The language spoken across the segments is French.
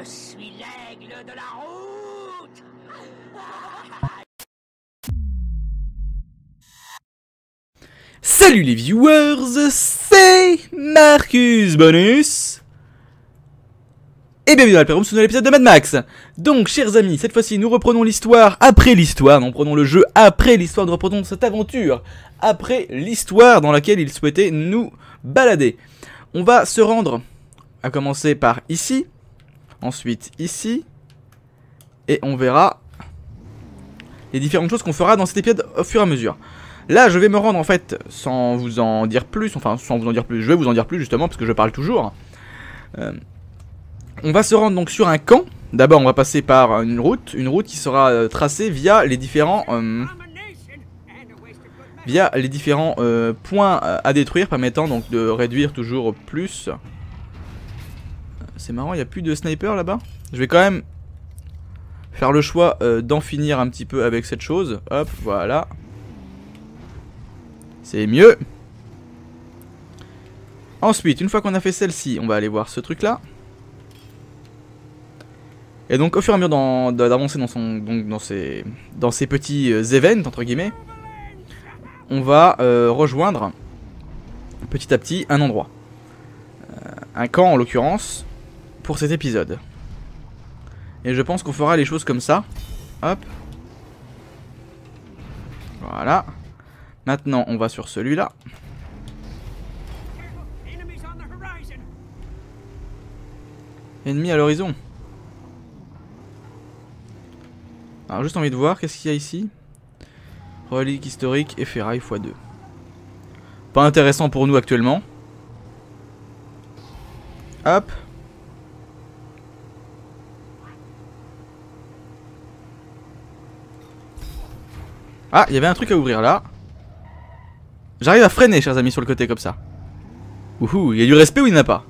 Je suis l'aigle de la route. Salut les viewers, c'est Marcus Bonus. Et bienvenue dans l'Alperum, sur l'épisode de Mad Max. Donc chers amis, cette fois-ci nous reprenons l'histoire après l'histoire, nous reprenons le jeu après l'histoire, nous reprenons cette aventure après l'histoire dans laquelle il souhaitait nous balader. On va se rendre, à commencer par ici, ensuite ici, et on verra les différentes choses qu'on fera dans cet épisode au fur et à mesure. Là, je vais me rendre en fait, sans vous en dire plus, enfin sans vous en dire plus, je vais vous en dire plus justement, parce que je parle toujours. Euh, on va se rendre donc sur un camp. D'abord, on va passer par une route, une route qui sera euh, tracée via les différents, euh, via les différents points à détruire, permettant donc de réduire toujours plus. C'est marrant, il n'y a plus de sniper là-bas? Je vais quand même faire le choix euh, d'en finir un petit peu avec cette chose. Hop, voilà. C'est mieux. Ensuite, une fois qu'on a fait celle-ci, on va aller voir ce truc-là. Et donc, au fur et à mesure d'avancer dans, son, donc, dans, ces, dans ces petits euh, events, entre guillemets, on va euh, rejoindre petit à petit un endroit. Euh, un camp, en l'occurrence, pour cet épisode. Et je pense qu'on fera les choses comme ça. Hop. Voilà. Maintenant, on va sur celui-là. Ennemi à l'horizon. Alors, juste envie de voir, qu'est-ce qu'il y a ici? Relique historique et ferraille x2. Pas intéressant pour nous actuellement. Hop. Ah, il y avait un truc à ouvrir là. J'arrive à freiner, chers amis, sur le côté comme ça. Ouhou, il y a du respect ou il n'y en a pas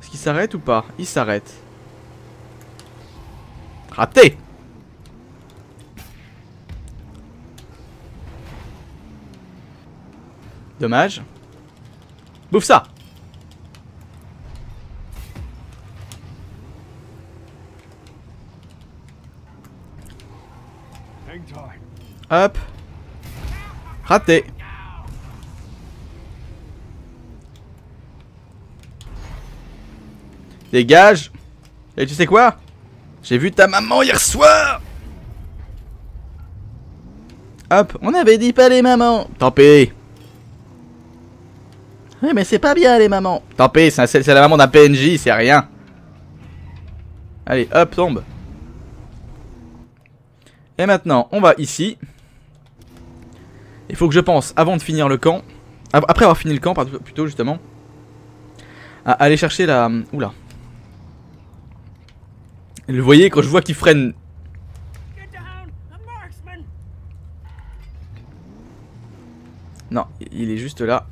Est-ce qu'il s'arrête ou pas? Il s'arrête. Raté Dommage. Bouffe ça Hop. Raté. Dégage. Et tu sais quoi? J'ai vu ta maman hier soir. Hop, on avait dit pas les mamans. Tant pis. Oui, mais c'est pas bien les mamans. Tant pis, c'est la maman d'un PNJ, c'est rien. Allez, hop, tombe. Et maintenant, on va ici. Il faut que je pense, avant de finir le camp, après avoir fini le camp, plutôt justement, à aller chercher la... Oula. Vous voyez, quand je vois qu'il freine... Non, il est juste là.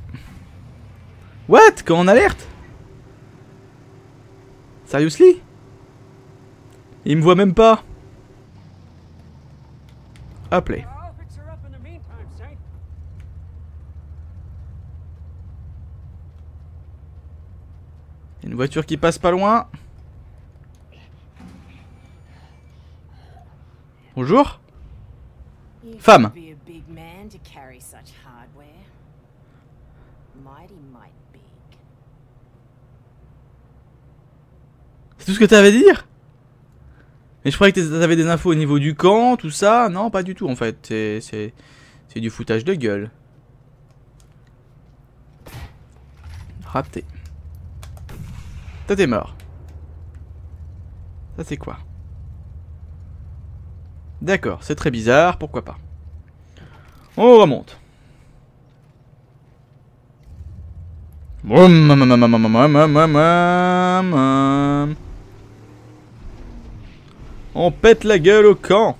What? Quand on alerte? Seriously? Il me voit même pas. Appelez. Une voiture qui passe pas loin. Bonjour. Femme. C'est tout ce que t'avais à dire? Mais je croyais que t'avais des infos au niveau du camp, tout ça. Non, pas du tout en fait. C'est du foutage de gueule. Raté. Toi t'es mort. Ça c'est quoi? D'accord, c'est très bizarre, pourquoi pas. On remonte. On pète la gueule au camp.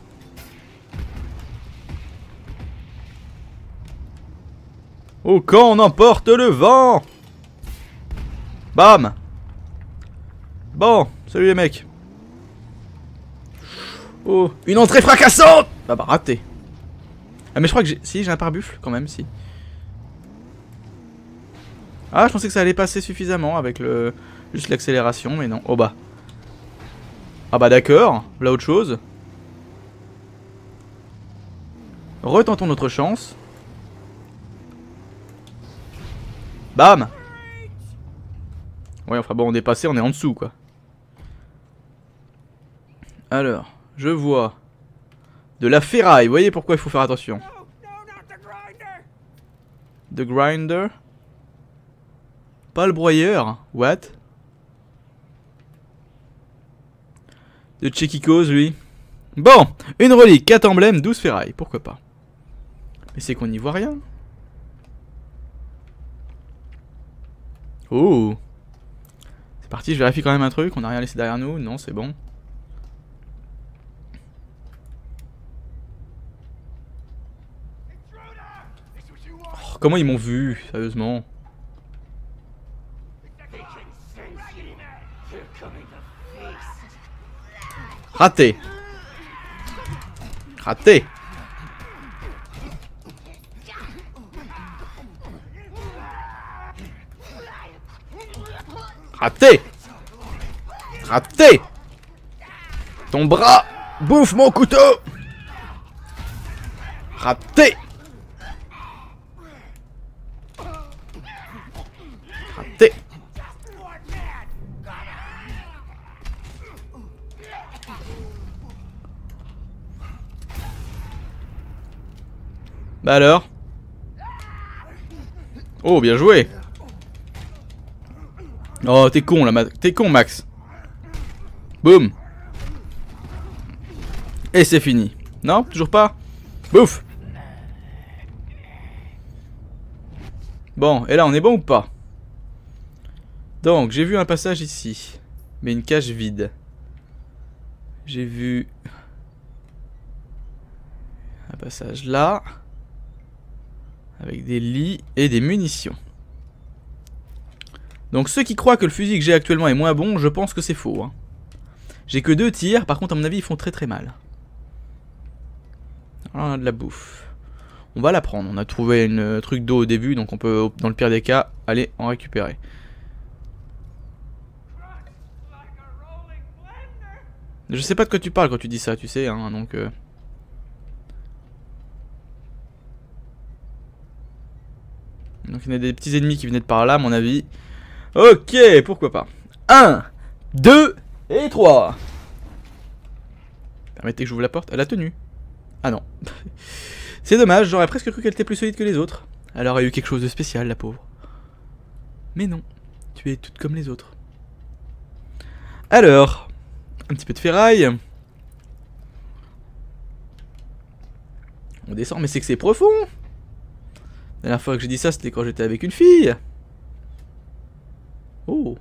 Au camp, on emporte le vent. Bam Bon, salut les mecs. Oh, une entrée fracassante Bah bah raté. Ah mais je crois que j'ai... Si, j'ai un pare-buffle quand même, si. Ah, je pensais que ça allait passer suffisamment avec le juste l'accélération, mais non. Oh bah. Ah bah d'accord, là autre chose. Retentons notre chance. Bam Ouais, enfin bon, on est passé, on est en dessous, quoi. Alors, je vois de la ferraille. Vous voyez pourquoi il faut faire attention. The grinder Pas le broyeur What? De Chekikos, lui. Bon, une relique, 4 emblèmes, 12 ferrailles. Pourquoi pas Mais c'est qu'on n'y voit rien. Oh C'est parti, je vérifie quand même un truc. On n'a rien laissé derrière nous. Non, c'est bon. Comment ils m'ont vu, sérieusement Raté. Raté. Raté. Raté. Ton bras. Bouffe mon couteau. Raté Bah alors Oh, bien joué Oh, t'es con là, t'es con Max. Boum. Et c'est fini. Non, toujours pas Bouf Bon, et là on est bon ou pas? Donc, j'ai vu un passage ici. Mais une cage vide. J'ai vu... Un passage là. Avec des lits et des munitions. Donc ceux qui croient que le fusil que j'ai actuellement est moins bon, je pense que c'est faux. Hein. J'ai que deux tirs, par contre à mon avis ils font très très mal. Alors, on a de la bouffe. On va la prendre, on a trouvé une euh, truc d'eau au début, donc on peut, dans le pire des cas, aller en récupérer. Je sais pas de quoi tu parles quand tu dis ça, tu sais, hein, donc... Euh... Donc il y a des petits ennemis qui venaient de par là, à mon avis. Ok, pourquoi pas. 1, 2 et 3. Permettez que j'ouvre la porte. Elle a tenu. Ah non. C'est dommage, j'aurais presque cru qu'elle était plus solide que les autres. Elle aurait eu quelque chose de spécial, la pauvre. Mais non, tu es toute comme les autres. Alors, un petit peu de ferraille. On descend, mais c'est que c'est profond. La dernière fois que j'ai dit ça, c'était quand j'étais avec une fille. Oh.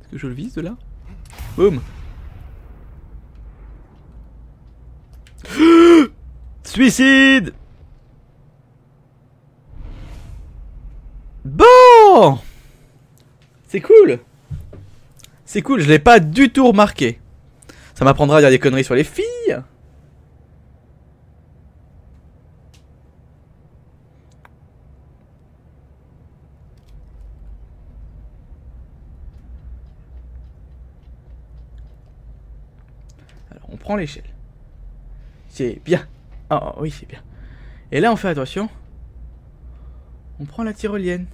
Est-ce que je le vise de là? Boum. Suicide! Bon! C'est cool! C'est cool, je l'ai pas du tout remarqué. Ça m'apprendra à dire des conneries sur les filles l'échelle. C'est bien. Ah oui, c'est bien. Et là, on fait attention. On prend la tyrolienne.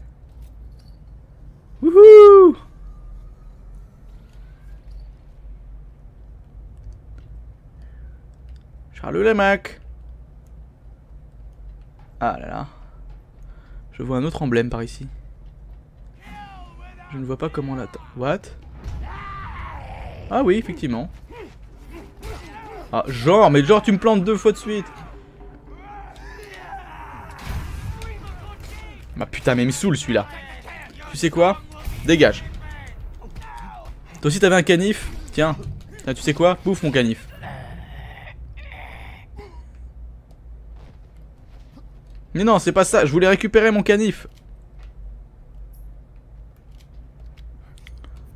Wouhou Charles Lamac. Ah là là. Je vois un autre emblème par ici. Je ne vois pas comment l'attendre. What? Ah oui, effectivement. Ah, genre, mais genre tu me plantes deux fois de suite. Ma putain, mais il me saoule celui-là. Tu sais quoi? Dégage. Toi aussi t'avais un canif? Tiens. tu sais quoi? Bouffe mon canif. Mais non, c'est pas ça. Je voulais récupérer mon canif.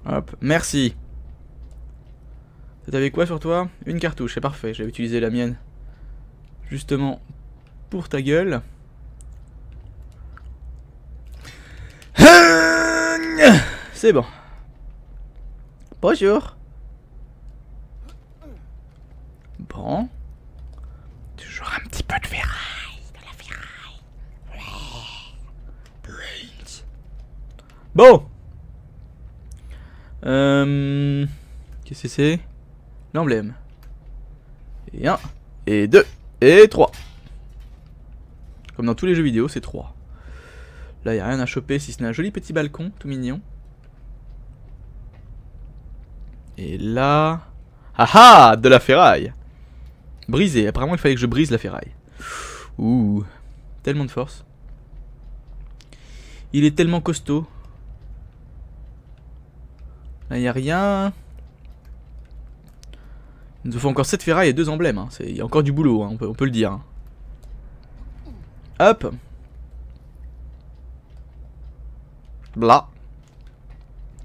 Hop, merci. T'avais quoi sur toi? Une cartouche, c'est parfait. J'avais utilisé la mienne. Justement, pour ta gueule. C'est bon. Bonjour. Bon. Toujours un petit peu de ferraille. De la ferraille. Bon. Euh... Qu'est-ce que c'est? L'emblème. Et un. Et deux. Et trois. Comme dans tous les jeux vidéo, c'est trois. Là, il a rien à choper si ce n'est un joli petit balcon, tout mignon. Et là... Ah ah De la ferraille Brisé. Apparemment, il fallait que je brise la ferraille. Ouh. Tellement de force. Il est tellement costaud. Là, il n'y a rien. Il nous faut encore 7 ferrailles et 2 emblèmes. Hein. Il y a encore du boulot, hein, on, peut, on, peut, le dire. Hein. Hop. Blah.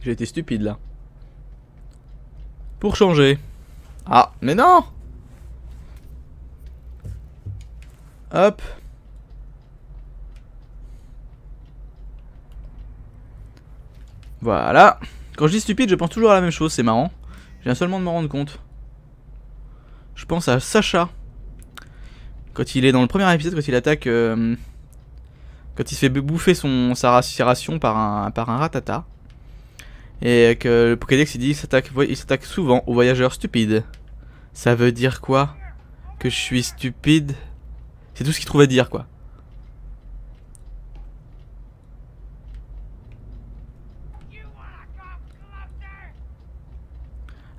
J'ai été stupide là. Pour changer. Ah, mais non Hop. Voilà. Quand je dis stupide, je pense toujours à la même chose, c'est marrant. Je viens seulement de me rendre compte. Je pense à Sacha. Quand il est dans le premier épisode, quand il attaque... Euh, quand il se fait bouffer son, sa ration par un, par un ratata. Et que le Pokédex il dit il s'attaque souvent aux voyageurs stupides. Ça veut dire quoi? Que je suis stupide? C'est tout ce qu'il trouve à dire quoi.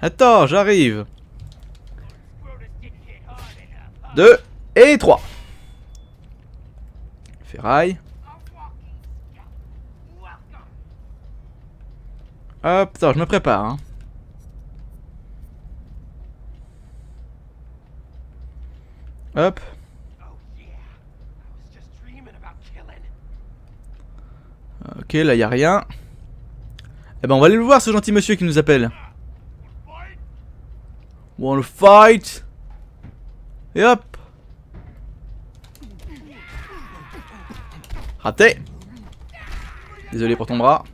Attends, j'arrive. 2 et 3. Ferraille. Hop, attends, je me prépare. Hein. Hop. Ok, là, y a rien. Eh ben, on va aller le voir, ce gentil monsieur qui nous appelle. Wanna fight? Et hop Raté Désolé pour ton bras.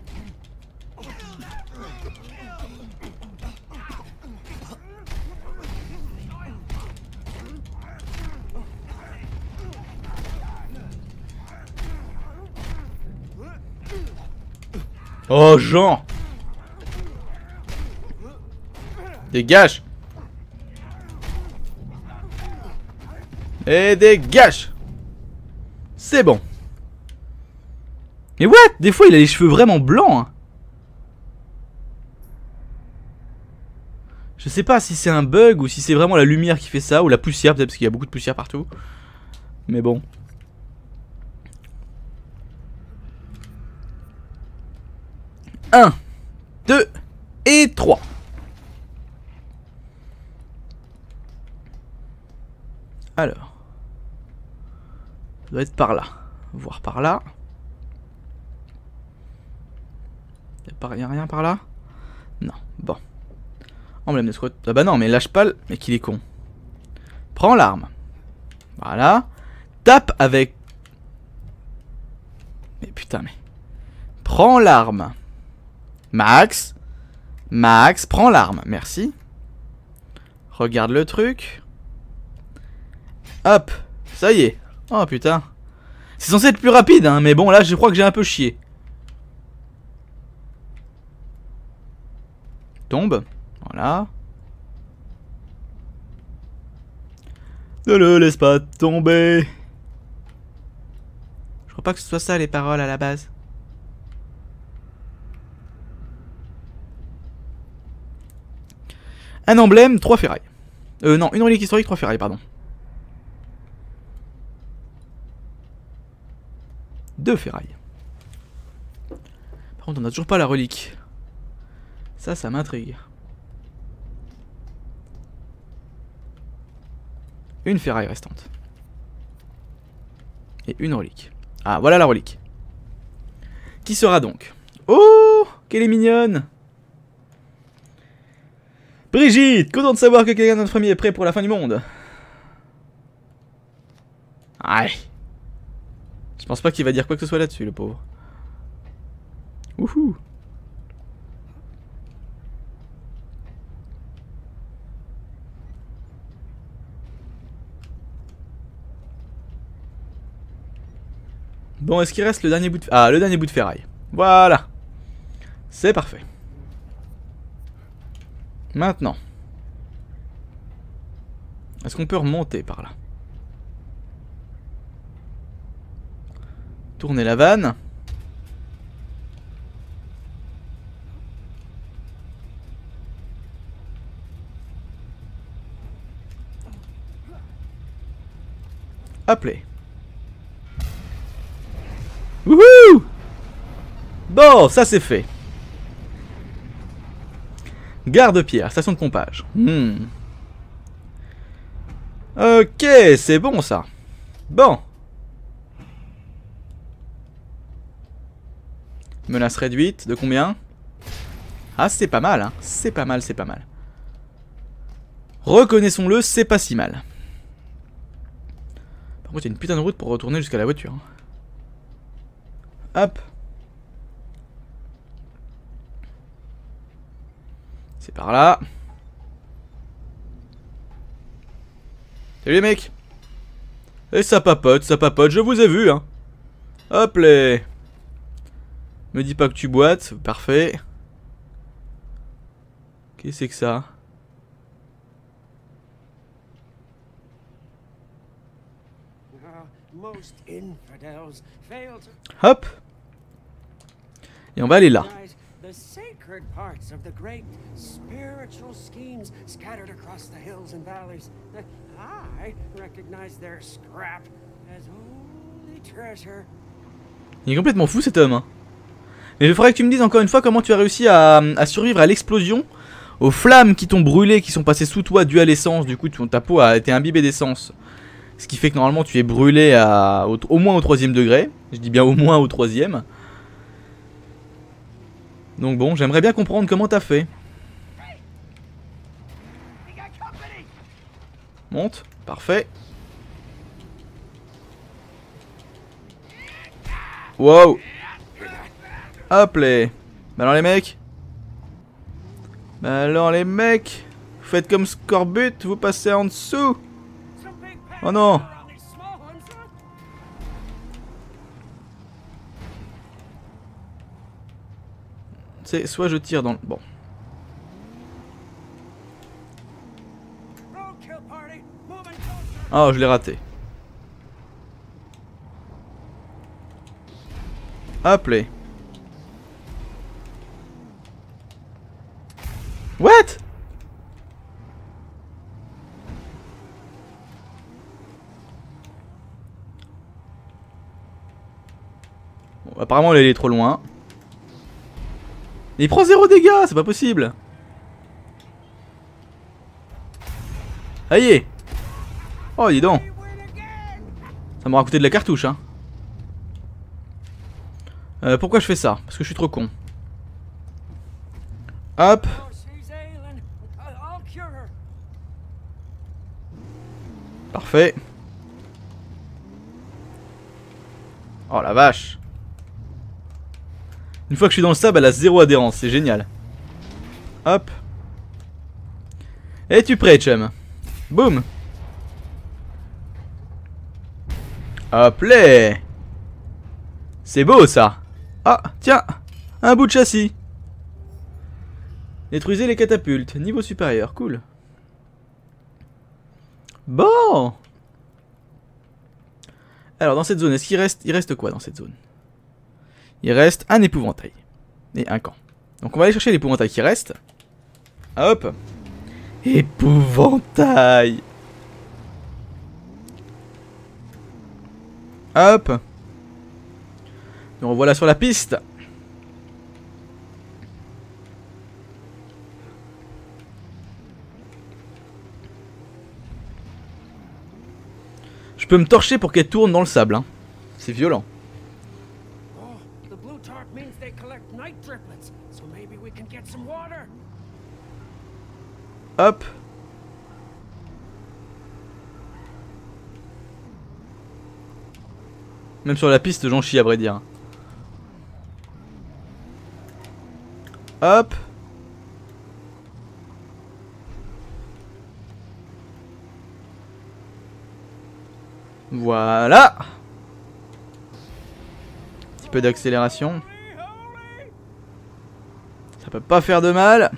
Oh Jean Dégage Et dégage C'est bon. Mais what? Des fois, il a les cheveux vraiment blancs. Hein. Je sais pas si c'est un bug ou si c'est vraiment la lumière qui fait ça, ou la poussière, peut-être parce qu'il y a beaucoup de poussière partout. Mais bon. Un, deux et trois. Alors doit être par là. Voir par là. Y'a a rien par là? Non, bon. Emblème de squat. Ah bah non, mais lâche pas le... Mais qu'il est con. Prends l'arme. Voilà. Tape avec... Mais putain, mais... Prends l'arme. Max. Max, prends l'arme. Merci. Regarde le truc. Hop. Ça y est. Oh putain. C'est censé être plus rapide, hein, mais bon, là, je crois que j'ai un peu chié. Voilà. Ne le laisse pas tomber. Je crois pas que ce soit ça les paroles à la base. Un emblème, trois ferrailles. Euh, non, une relique historique, trois ferrailles, pardon. Deux ferrailles. Par contre, on n'a toujours pas la relique. Ça, ça m'intrigue. Une ferraille restante. Et une relique. Ah, voilà la relique. Qui sera donc? Oh Qu'elle est mignonne Brigitte Content de savoir que quelqu'un de notre famille est prêt pour la fin du monde. Aïe je pense pas qu'il va dire quoi que ce soit là-dessus, le pauvre. Wouhou Bon, est-ce qu'il reste le dernier bout de... Ah, le dernier bout de ferraille. Voilà. C'est parfait. Maintenant. Est-ce qu'on peut remonter par là? Tourner la vanne. Appelez. Wouhou Bon, ça c'est fait. Garde-pierre, station de pompage. Hmm. Ok, c'est bon ça. Bon. Menace réduite, de combien? Ah, c'est pas mal, hein. C'est pas mal, c'est pas mal. Reconnaissons-le, c'est pas si mal. Par contre, il y a une putain de route pour retourner jusqu'à la voiture. Hop. C'est par là. Salut les mecs Et ça papote, ça papote, je vous ai vu hein Hop les Me dis pas que tu boites, parfait. Qu'est-ce que c'est que ça? Hop Et on va aller là. Il est complètement fou cet homme. Hein. Mais il faudrait que tu me dises encore une fois comment tu as réussi à, à survivre à l'explosion, aux flammes qui t'ont brûlé, qui sont passées sous toi dû à l'essence. Du coup, ton, ta peau a été imbibée d'essence. Ce qui fait que normalement tu es brûlé à, au, au moins au troisième degré. Je dis bien au moins au troisième. Donc bon, j'aimerais bien comprendre comment t'as fait. Monte, parfait. Wow. Hop les Bah alors les mecs. Bah alors les mecs. Vous faites comme Scorbut, vous passez en dessous. Oh non C'est soit je tire dans le... Bon. Oh, je l'ai raté. Appelez. What? Apparemment, elle est trop loin. Il prend zéro dégâts, c'est pas possible. Aïe Oh, dis donc. Ça m'aura coûté de la cartouche, hein. Euh, pourquoi je fais ça? Parce que je suis trop con. Hop. Parfait. Oh la vache. Une fois que je suis dans le sable, elle a zéro adhérence, c'est génial. Hop. Es-tu prêt, chum? Boum Hop là C'est beau, ça Ah, tiens Un bout de châssis Détruisez les catapultes. Niveau supérieur, cool. Bon Alors, dans cette zone, est-ce qu'il reste... Il reste quoi dans cette zone? Il reste un épouvantail. Et un camp. Donc on va aller chercher l'épouvantail qui reste. Hop. Épouvantail. Hop. On voilà sur la piste. Je peux me torcher pour qu'elle tourne dans le sable. Hein. C'est violent. Hop. Même sur la piste, j'en chie à vrai dire. Hop. Voilà. peu d'accélération. Peut pas faire de mal.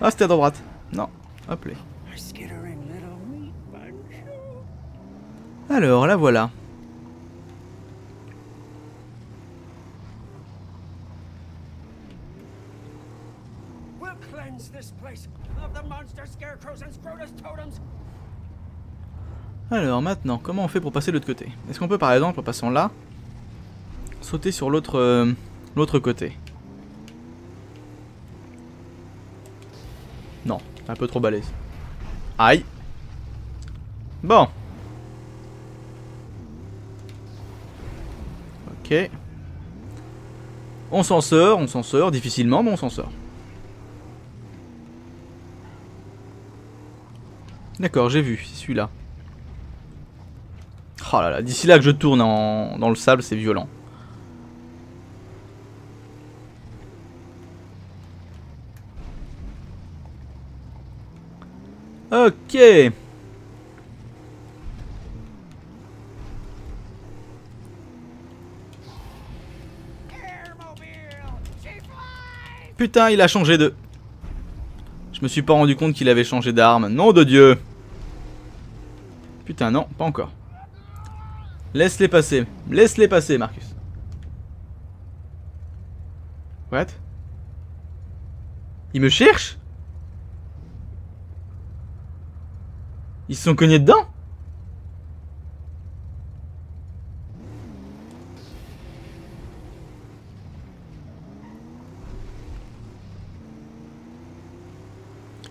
Ah, c'était à droite. Non, hop là. Alors, la voilà. Alors, maintenant, comment on fait pour passer de l'autre côté? Est-ce qu'on peut, par exemple, en passant là, sauter sur l'autre euh, l'autre côté Non, un peu trop balèze. Aïe Bon. Ok. On s'en sort, on s'en sort, difficilement, mais on s'en sort. D'accord, j'ai vu, c'est celui-là. Oh là là, d'ici là que je tourne dans le sable, c'est violent. Ok. Putain, il a changé de... Je me suis pas rendu compte qu'il avait changé d'arme. Nom de Dieu Putain, non, pas encore. Laisse-les passer. Laisse-les passer, Marcus. What? Il me cherche? Ils se sont cognés dedans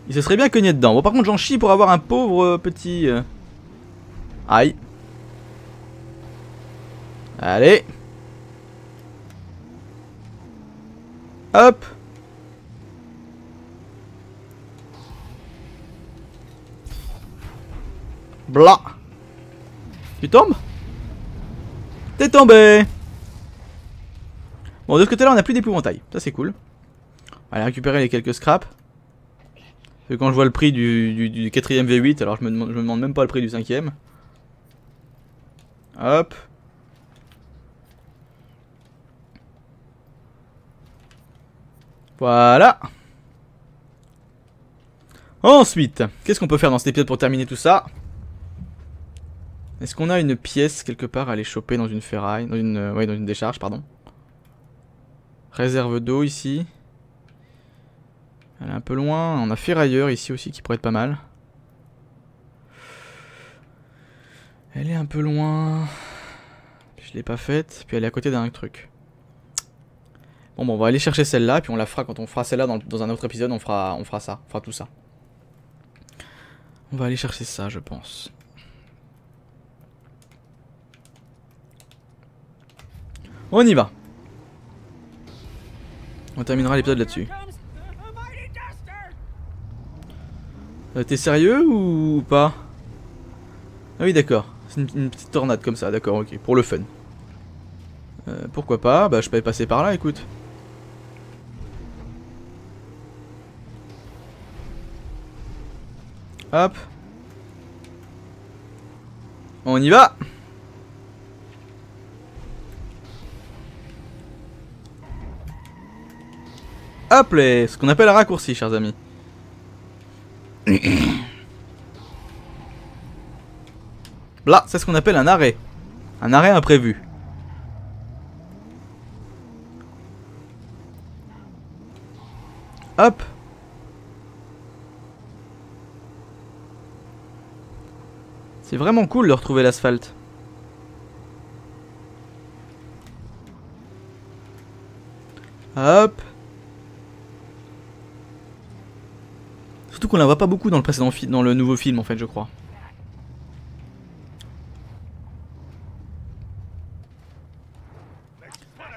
Il se serait bien cogné dedans. Bon, par contre, j'en chie pour avoir un pauvre euh, petit... euh. Aïe. Allez. Hop. Blah. Tu tombes? T'es tombé Bon, de ce côté-là, on a plus d'épouvantail. Ça, c'est cool. On va aller récupérer les quelques scraps. Parce que quand je vois le prix du, du, du quatrième V8, alors je me, demande, je me demande même pas le prix du cinquième. Hop. Voilà. Ensuite, qu'est-ce qu'on peut faire dans cet épisode pour terminer tout ça? Est-ce qu'on a une pièce quelque part à aller choper dans une ferraille Dans une, euh, ouais, dans une décharge, pardon? Réserve d'eau ici. Elle est un peu loin. On a ferrailleur ici aussi qui pourrait être pas mal. Elle est un peu loin. Je l'ai pas faite. Puis elle est à côté d'un truc. Bon, bon, on va aller chercher celle-là. Puis on la fera quand on fera celle-là dans, un autre épisode. On fera, on fera ça. On fera tout ça. On va aller chercher ça, je pense. On y va. On terminera l'épisode là-dessus. Euh, T'es sérieux ou pas? Ah oui, d'accord. C'est une, une petite tornade comme ça, d'accord, ok. Pour le fun. Euh, pourquoi pas? Bah, je peux passer par là, écoute. Hop. On y va Hop là, ce qu'on appelle un raccourci, chers amis. Là, c'est ce qu'on appelle un arrêt. Un arrêt imprévu. Hop. C'est vraiment cool de retrouver l'asphalte. Hop. Qu'on la voit pas beaucoup dans le précédent film, dans le nouveau film en fait, je crois.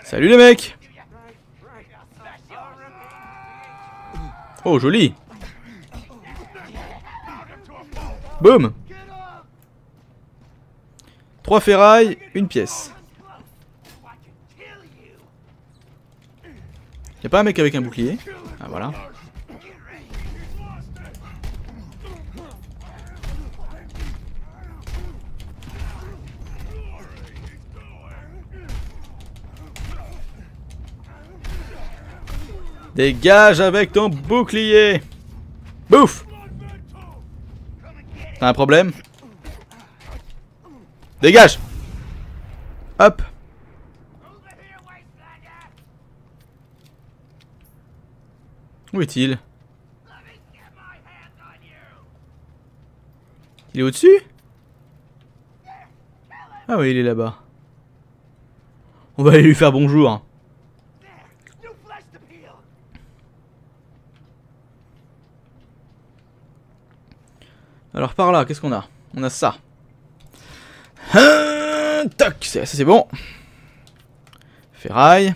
Salut les mecs Oh joli Boum Trois ferrailles, une pièce. Y'a pas un mec avec un bouclier? Ah voilà. Dégage avec ton bouclier. Bouffe T'as un problème? Dégage. Hop. Où est-il? Il est au-dessus? Ah oui, il est là-bas. On va aller lui faire bonjour. Alors par là, qu'est-ce qu'on a? On a ça. Ça c'est bon. Ferraille.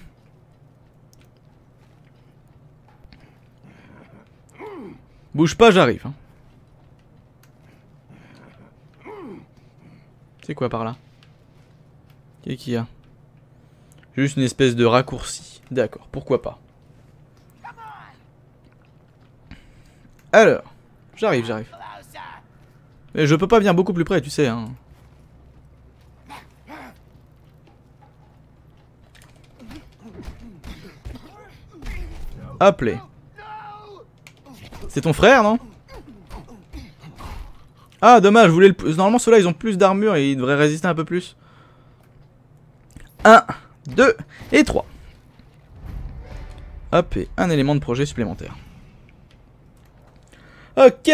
Bouge pas, j'arrive. hein. C'est quoi par là? Qu'est-ce qu'il y a? Juste une espèce de raccourci. D'accord, pourquoi pas. Alors, j'arrive, j'arrive. Mais je peux pas venir beaucoup plus près, tu sais. Hein. Appelé. C'est ton frère, non? Ah, dommage, je voulais le... Normalement, ceux-là, ils ont plus d'armure et ils devraient résister un peu plus. 1, 2 et 3. Hop, et un élément de projet supplémentaire. Ok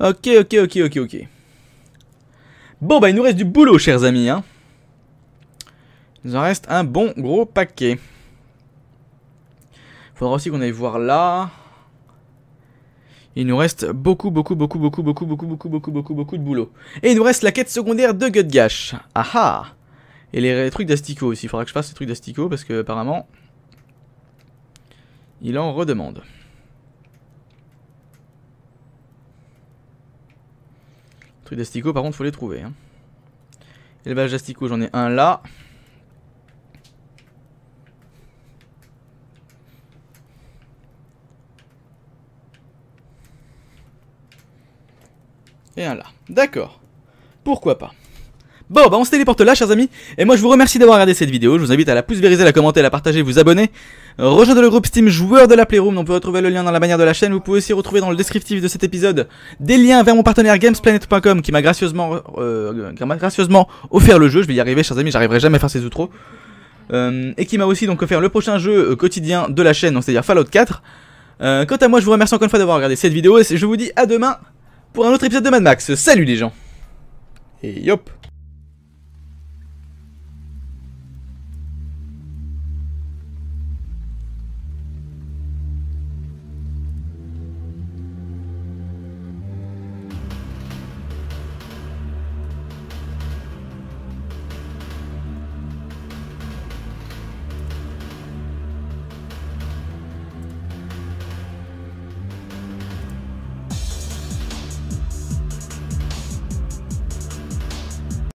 Ok, ok, ok, ok, ok. Bon, bah, il nous reste du boulot, chers amis, hein. Il nous en reste un bon gros paquet. Faudra aussi qu'on aille voir là. Il nous reste beaucoup, beaucoup, beaucoup, beaucoup, beaucoup, beaucoup, beaucoup, beaucoup, beaucoup, beaucoup de boulot. Et il nous reste la quête secondaire de Gutgash. Ah ah Et les trucs d'Astico aussi. Il faudra que je fasse les trucs d'Astico parce que apparemment... Il en redemande. Les trucs d'Astico par contre faut les trouver. Hein. Élevage d'Astico j'en ai un là. Et un là. D'accord. Pourquoi pas. Bon, bah on se téléporte là, chers amis. Et moi, je vous remercie d'avoir regardé cette vidéo. Je vous invite à la pouce vériser, la commenter, la partager, vous abonner. Rejoindre le groupe Steam joueur de la Playroom. On peut retrouver le lien dans la bannière de la chaîne. Vous pouvez aussi retrouver dans le descriptif de cet épisode des liens vers mon partenaire Gamesplanet.com qui m'a gracieusement, euh, gracieusement offert le jeu. Je vais y arriver, chers amis. J'arriverai jamais à faire ces outros. Euh, et qui m'a aussi donc offert le prochain jeu euh, quotidien de la chaîne, c'est-à-dire Fallout 4. Euh, quant à moi, je vous remercie encore une fois d'avoir regardé cette vidéo et je vous dis à demain pour un autre épisode de Mad Max. Salut les gens Et yop